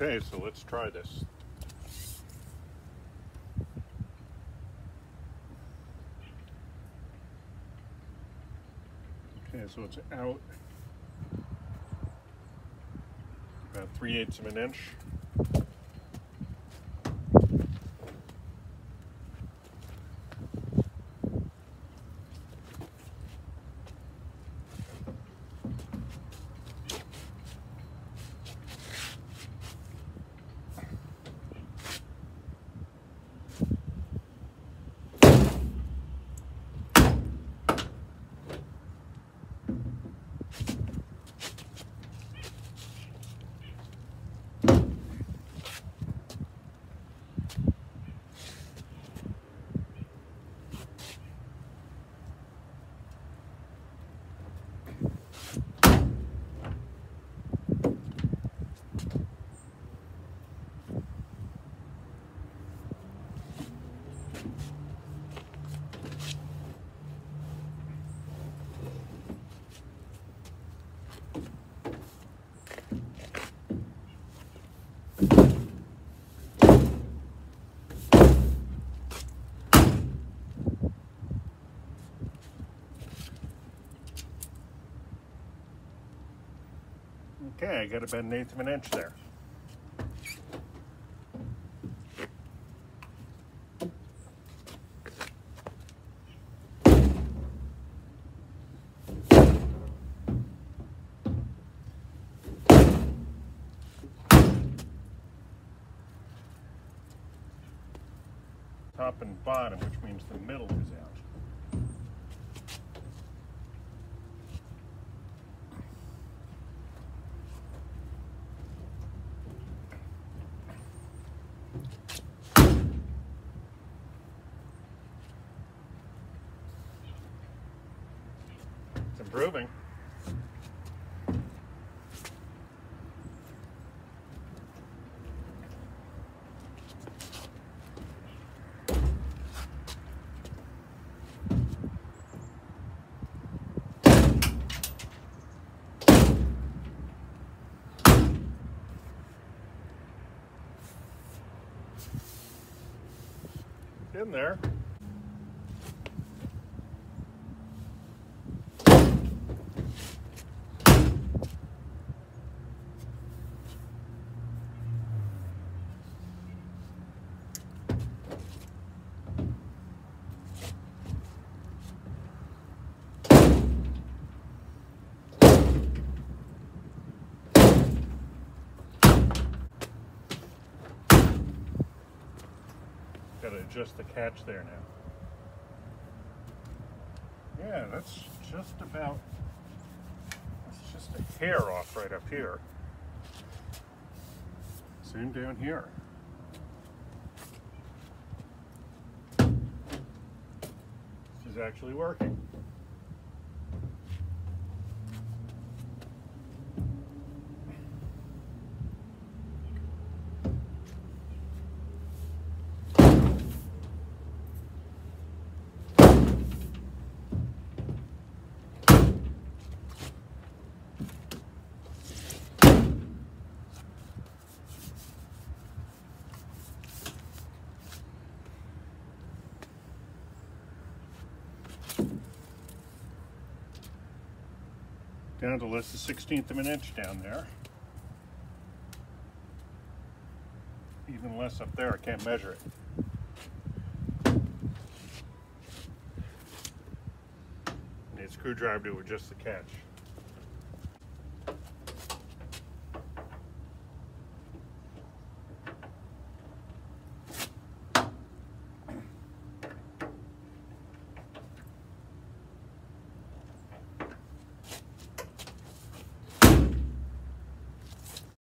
Okay, so let's try this. Okay, so it's out about 3 eighths of an inch. Okay, I got about an eighth of an inch there. Top and bottom, which means the middle is out. Improving. In there. Got to adjust the catch there now. Yeah, that's just about, that's just a hair off right up here. Same down here. This is actually working. Down to less than 16th of an inch down there. Even less up there, I can't measure it. Need a screwdriver to adjust the catch.